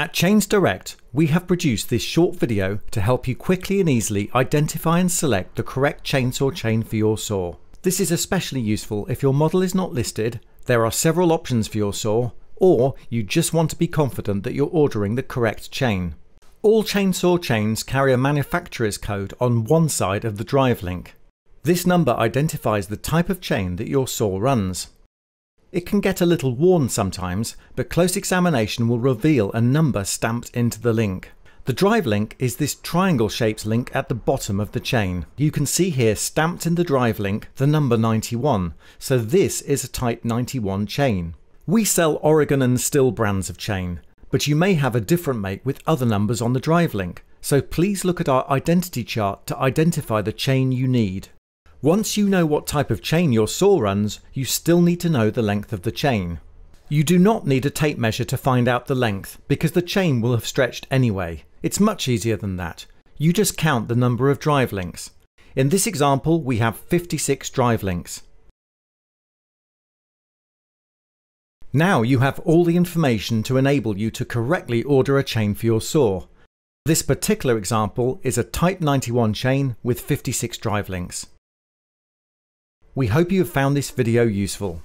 At Chains Direct, we have produced this short video to help you quickly and easily identify and select the correct chainsaw chain for your saw. This is especially useful if your model is not listed, there are several options for your saw, or you just want to be confident that you're ordering the correct chain. All chainsaw chains carry a manufacturer's code on one side of the drive link. This number identifies the type of chain that your saw runs. It can get a little worn sometimes, but close examination will reveal a number stamped into the link. The drive link is this triangle shaped link at the bottom of the chain. You can see here stamped in the drive link the number 91, so this is a Type 91 chain. We sell Oregon and Stihl brands of chain, but you may have a different make with other numbers on the drive link, so please look at our identity chart to identify the chain you need. Once you know what type of chain your saw runs, you still need to know the length of the chain. You do not need a tape measure to find out the length, because the chain will have stretched anyway. It's much easier than that. You just count the number of drive links. In this example, we have 56 drive links. Now you have all the information to enable you to correctly order a chain for your saw. This particular example is a Type 91 chain with 56 drive links. We hope you have found this video useful.